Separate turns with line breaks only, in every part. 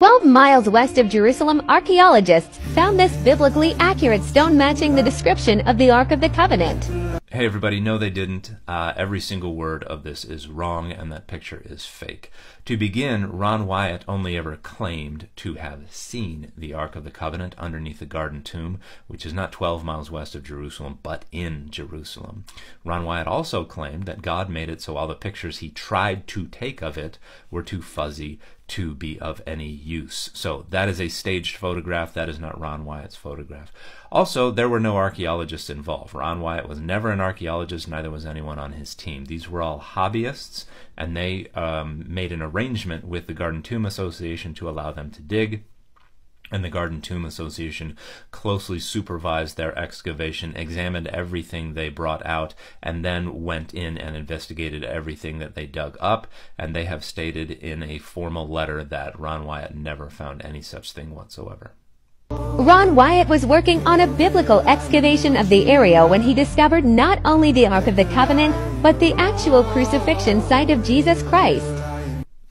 12 miles west of Jerusalem, archaeologists found this biblically accurate stone matching the description of the Ark of the Covenant.
Hey everybody, no they didn't. Uh, every single word of this is wrong and that picture is fake. To begin, Ron Wyatt only ever claimed to have seen the Ark of the Covenant underneath the Garden Tomb, which is not 12 miles west of Jerusalem, but in Jerusalem. Ron Wyatt also claimed that God made it so all the pictures he tried to take of it were too fuzzy to be of any use. So that is a staged photograph. That is not Ron Wyatt's photograph. Also, there were no archaeologists involved. Ron Wyatt was never an archaeologist, neither was anyone on his team. These were all hobbyists, and they um, made an arrangement with the Garden Tomb Association to allow them to dig and the Garden Tomb Association closely supervised their excavation, examined everything they brought out, and then went in and investigated everything that they dug up. And they have stated in a formal letter that Ron Wyatt never found any such thing whatsoever.
Ron Wyatt was working on a biblical excavation of the area when he discovered not only the Ark of the Covenant, but the actual crucifixion site of Jesus Christ.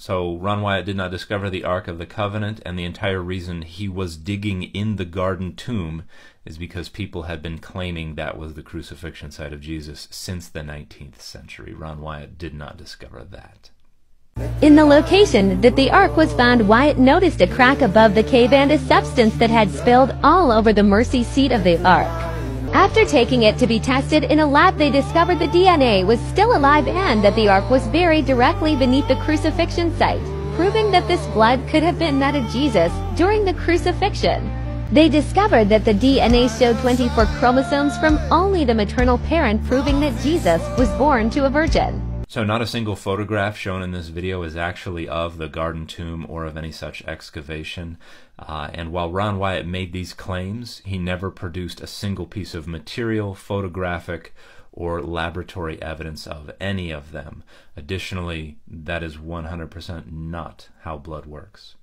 So Ron Wyatt did not discover the Ark of the Covenant, and the entire reason he was digging in the garden tomb is because people had been claiming that was the crucifixion site of Jesus since the 19th century. Ron Wyatt did not discover that.
In the location that the Ark was found, Wyatt noticed a crack above the cave and a substance that had spilled all over the mercy seat of the Ark. After taking it to be tested in a lab, they discovered the DNA was still alive and that the ark was buried directly beneath the crucifixion site, proving that this blood could have been that of Jesus during the crucifixion. They discovered that the DNA showed 24 chromosomes from only the maternal parent, proving that Jesus was born to a virgin.
So not a single photograph shown in this video is actually of the garden tomb or of any such excavation. Uh, and while Ron Wyatt made these claims, he never produced a single piece of material, photographic, or laboratory evidence of any of them. Additionally, that is 100% not how blood works.